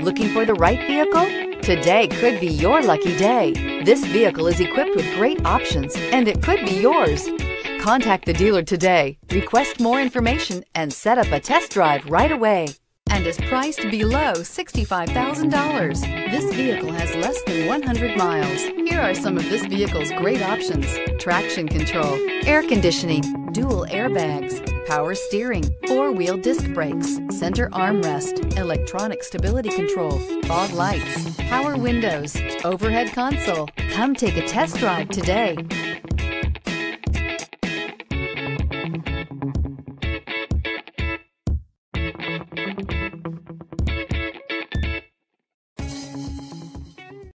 Looking for the right vehicle? Today could be your lucky day. This vehicle is equipped with great options and it could be yours. Contact the dealer today, request more information, and set up a test drive right away. And is priced below $65,000. This vehicle has less than 100 miles. Here are some of this vehicle's great options. Traction control, air conditioning, dual airbags, power steering, four-wheel disc brakes, center armrest, electronic stability control, fog lights, power windows, overhead console. Come take a test drive today.